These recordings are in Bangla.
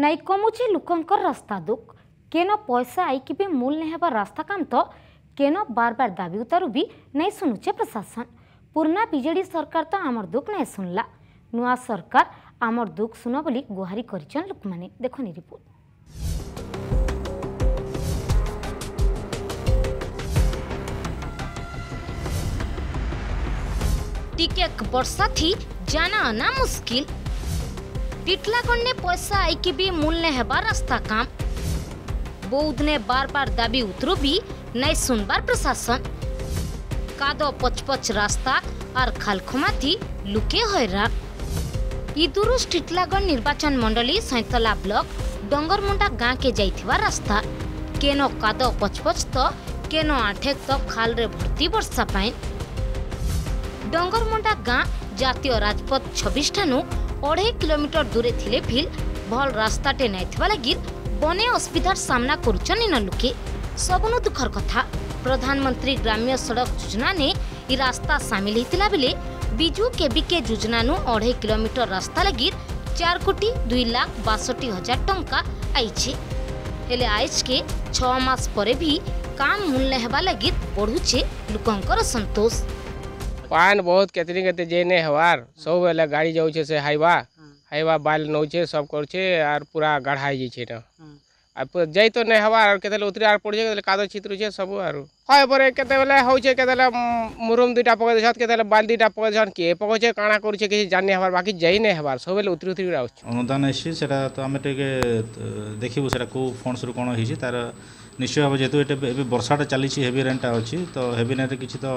नाई कमुचे लोकंर रास्ता दुख केन पैसा आईक भी मूल नहीं रास्ता काम तो केन बार बार दाबी उतारू भी नहीं सुनुचे प्रशासन पुर्णा विजे सरकार तो आमर दुख नहीं सुनला नुआ सरकार आमर दुख सुन बोली गुहारी कर लोक मैंने देखनी रिपोर्ट टिकेक बरसा थी जाना आना मुस्किल टिटलागढ़ पैसा आईकि भी मूल्य हेबा रास्ता काम बौद्ध ने बार बार दाबी उतरु भी नहीं सुनबार प्रशासन कादो पचपच रास्ता आर खालखमा थी लुके हैरान इदुरुस टिटलागढ़ निर्वाचन मंडली सैंतला ब्लक डंगरमुंडा गाँ के जाइथिबा रास्ता केनो कादो पचपच तो केनो आठेक तो खाल भर्ती वर्षा डंगरमुंडा गाँ जातीय राजपथ छब्बीस ठानु ଅଢ଼େଇ କିଲୋମିଟର ଦୂରେ ଥିଲେ ଭିଲ୍ ଭଲ୍ ରାସ୍ତାଟେ ନାଇଥିବା ଲାଗି ବନେ ଅସୁବିଧାର ସାମ୍ନା କରୁଛନ୍ ଇନ ଲୋକେ ସବୁନୁ ଦୁଃଖର କଥା ପ୍ରଧାନମନ୍ତ୍ରୀ ଗ୍ରାମ୍ୟ ସଡ଼କ ଯୋଜନା ନେ ଇ ରାସ୍ତା ସାମିଲ ହେଇଥିଲା ବେଲେ ବିଜୁ କେବିକେ ଯୋଜନାନୁ ଅଢ଼େଇ କିଲୋମିଟର ରାସ୍ତା ଲାଗି ଚାର କୋଟି ଦୁଇ ଲାଖ ବାଷଠି ହଜାର ଟଙ୍କା ଆଇଛି ହେଲେ ଆଇଜକେ ଛଅ ମାସ ପରେ ବି କାମ ମୂଲ୍ୟ ହେବା ଲାଗି ବଢ଼ୁଛେ ଲୋକଙ୍କର ସନ୍ତୋଷ પાન બહુ કેતરી કેતે જઈને હવાર સૌ વેલા ગાડી જવું છે સે હાઈવા હાઈવા બાલ નવ છે સબ કર છે આર પૂરા ગાઢાઈ જઈ છે ને আর যাই তো নাই হবা আর কেতালে উতরে আর পড়ছে কেতালে কাদো ছিত্রু ছে সব আর হয় পরে কেতালে হচ্ছে কেতালে মুরম দুইটা পকাই দেছ কেতালে বাল দুইটা পকাই দেছ কে পকাইছে কানা করছে কিছু জানি হবার বাকি যাই নাই হবার সবেলে উতরে উতরে আসছে অনুদান আসছে সেটা তো আমি টিকে দেখিবু সেটা কেউ ফন্ডসরু কোণ হয়েছে তার নিশ্চয় ভাবে যেহেতু এটা এবে বর্ষাটা চালিছি হেভি রেনটা অছি তো হেভি রেনরে কিছু তো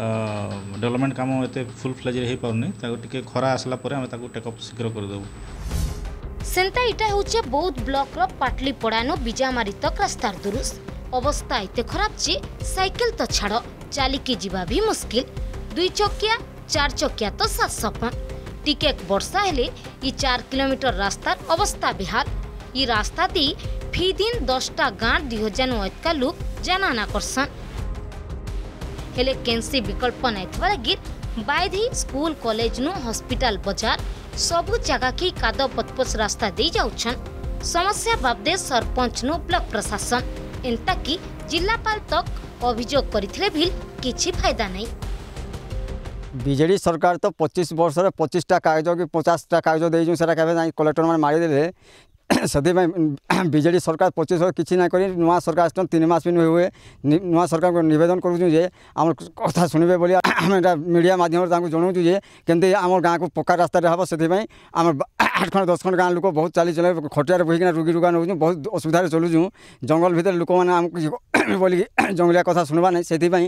ଡେଭଲପମେଣ୍ଟ କାମ ଏତେ ଫୁଲ୍ ଫ୍ଲେଜ୍ରେ ହୋଇପାରୁନି ତାକୁ ଟିକେ ଖରା ଆସିଲା ପରେ ଆମେ ତାକୁ ଟେକଅପ୍ ଶୀଘ୍ର କରିଦେବୁ ସେନ୍ତା ଇଟା ହେଉଛି ବୌଦ୍ଧ ବ୍ଲକର ପାଟଲିପଡ଼ାନୁ ବିଜାମାରିତ ରାସ୍ତାର ଦୁରୁସ୍ ଅବସ୍ଥା ଏତେ ଖରାପ ଯେ ସାଇକେଲ ତ ଛାଡ଼ ଚାଲିକି ଯିବା ବି ମୁସ୍କିଲ ଦୁଇ ଚକିଆ ଚାରି ଚକିଆ ତ ସାତ ସଫା ଟିକେ ବର୍ଷା ହେଲେ ଇ ଚାରି କିଲୋମିଟର ରାସ୍ତାର ଅବସ୍ଥା ବେହାର ଇ ରାସ୍ତା ଦେଇ ଫିଦିନ ଦଶଟା ଗାଁ ଦୁଇ ହଜାର ଅଟକା ଲୁକ୍ ଜାନାନା କରସନ୍ ହେଲେ କେନ୍ସି ବିକଳ୍ପ ନାଇଁଥିବା ଲାଗି ବାଇଧି ସ୍କୁଲ କଲେଜ ନୁ ହସ୍ପିଟାଲ ବଜାର ସବୁ ଜାଗାକି କାଦ ପଥପଥ ରାସ୍ତା ଦେଇ ଯାଉଛନ୍ ସମସ୍ୟା ବାବଦେ ସରପଞ୍ଚ ନୁ ବ୍ଲକ ପ୍ରଶାସନ ଏନ୍ତାକି ଜିଲ୍ଲାପାଳ ତକ୍ ଅଭିଯୋଗ କରିଥିଲେ ବି କିଛି ଫାଇଦା ନାହିଁ বিজেডি সরকার তো পঁচিশ বর্ষের পঁচিশটা কাগজ কি পচাশটা কাগজ দিয়েছু সেটা কেবে যাই কলেক্টর মানে মারিদেলে ସେଥିପାଇଁ ବିଜେଡ଼ି ସରକାର ପଚିଶ କିଛି ନାଇଁ କରି ନୂଆ ସରକାର ଆସିଛନ୍ତି ତିନି ମାସ ବି ନୁହେଁ ହୁଏ ନୂଆ ସରକାରଙ୍କୁ ନିବେଦନ କରୁଛୁ ଯେ ଆମର କଥା ଶୁଣିବେ ବୋଲି ଆମେ ଏଇଟା ମିଡ଼ିଆ ମାଧ୍ୟମରେ ତାଙ୍କୁ ଜଣାଉଛୁ ଯେ କେମିତି ଆମ ଗାଁକୁ ପକ୍କା ରାସ୍ତାରେ ହେବ ସେଥିପାଇଁ ଆମ ଆଠ ଖଣ୍ଡ ଦଶ ଖଣ୍ଡ ଗାଁ ଲୋକ ବହୁତ ଚାଲି ଚଲେ ଖଟିଆରେ ବହିକିନା ରୋଗୀ ରୋଗା ନେଉଛୁ ବହୁତ ଅସୁବିଧାରେ ଚଲୁଛୁ ଜଙ୍ଗଲ ଭିତରେ ଲୋକମାନେ ଆମକୁ ବୋଲିକି ଜଙ୍ଗଲିଆ କଥା ଶୁଣିବା ନାହିଁ ସେଥିପାଇଁ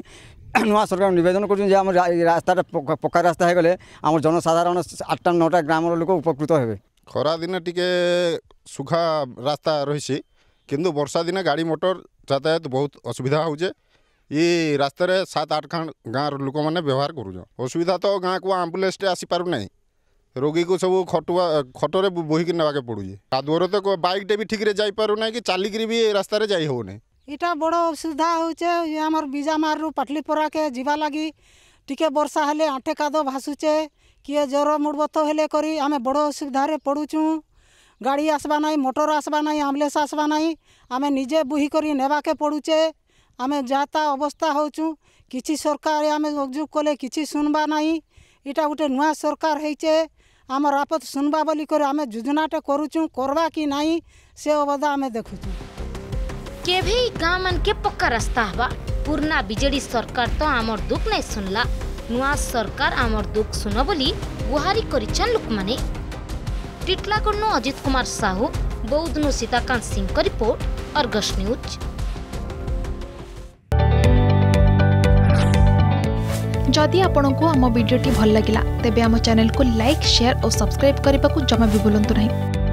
ନୂଆ ସରକାର ନିବେଦନ କରୁଛନ୍ତି ଯେ ଆମ ରାସ୍ତାଟା ପକ୍କା ରାସ୍ତା ହୋଇଗଲେ ଆମର ଜନସାଧାରଣ ଆଠଟା ନଅଟା ଗ୍ରାମର ଲୋକ ଉପକୃତ ହେବେ ଖରାଦିନେ ଟିକେ শুখা রাস্তা রয়েছে কিন্তু বর্ষা দিনে গাড়ি মোটর যাতায়াত বহুত অসুবিধা হচ্ছে ই রাস্তায় সাত আট খান গাঁর লোক মানে ব্যবহার করুছ অসুবিধা তো গাঁকু আম্বুলেন্সটে আসিপারু না রোগী কু সব খটুয়া খটরে বহিকি নেওয়াকে পড়ুছে কাদুয়ারে তো বাইকটে বি ঠিকরে যাইপারু না কি চালিকি বি রাস্তায় যাই হো না এটা বড় অসুবিধা হচ্ছে আমার বিজামারু পাটলিপরাকে যা লাগি টিকে বর্ষা হলে আঁঠে কাদ ভাসুছে কি জ্বর মুড়বত হলে করি আমি বড় অসুবিধারে পড়ুছু গাড়ি আসবা নাই মোটর আসবা নাই আম্বুলেন্স আসবা নাই আমি নিজে বুহি করি নেবাকে পড়ুছে আমি যা তা অবস্থা হচ্ছু কিছু সরকার আমি অভিযোগ কলে কিছু শুনবা নাই এটা গোটে নয় সরকার হয়েছে আমার আপদ শুনবা বলি করে আমি যোজনাটা করুছু করবা কি নাই সে অবদা আমি দেখুছু কেভি গাঁ মানকে পক্কা রাস্তা হবা পুরনা বিজেডি সরকার তো আমার দুঃখ নাই শুনলা নয় সরকার আমার দুঃখ শুন বলি গুহারি করেছেন লোকমানে टिटलागढ़ अजित कुमार साहू बौद्ध सीताकांत सिंह का रिपोर्ट अर्गस न्यूज जदि आपण को आम भिडी भल लगा तेब आम चेल को लाइक सेयार और सब्सक्राइब करने को जमा भी बुलां नहीं